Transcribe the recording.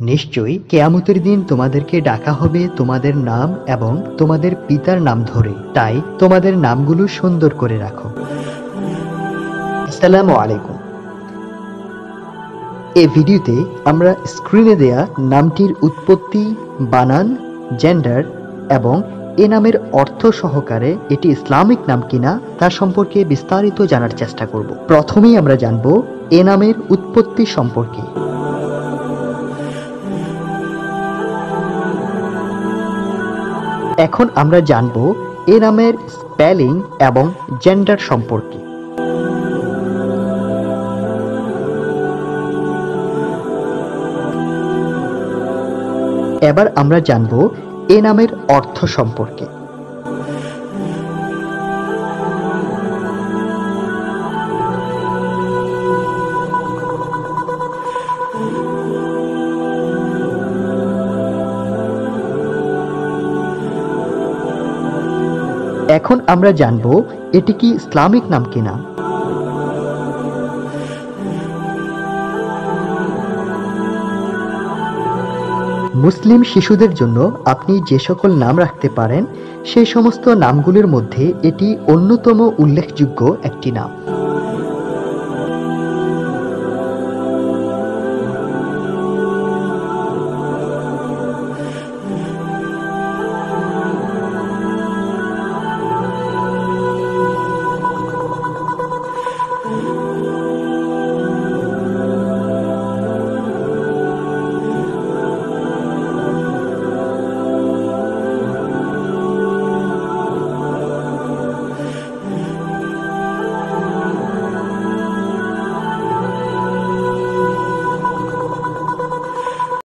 নিশ্চয়ই কেয়ামতের দিন তোমাদেরকে ডাকা হবে তোমাদের নাম এবং তোমাদের পিতার নাম ধরে। তাই তোমাদের নামগুলো সুন্দর করে রাখো। আসসালামু আলাইকুম। এ ভিডিওতে আমরা স্ক্রিনে দেয়া নামটির উৎপত্তি, বানান জেন্ডার এবং এ নামের অর্থ সহকারে এটি ইসলামিক নাম কিনা তা সম্পর্কে বিস্তারিত জানার চেষ্টা করব। প্রথমেই আমরা জানব এ নামের উৎপত্তি সম্পর্কে। এখন আমরা জানব এ নামের স্পেলিং এবং জেন্ডার সম্পর্কে। এবার আমরা জানব এ নামের অর্থ সম্পর্কে। এখন আমরা জানব, এটি কি ইসলামিক নাম কিনা? মুসলিম শিশুদের জন্য আপনি যে সকল নাম রাখতে পারেন, সেই সমস্ত নামগুলির মধ্যে এটি অন্যতম উল্লেখযোগ্য একটি নাম।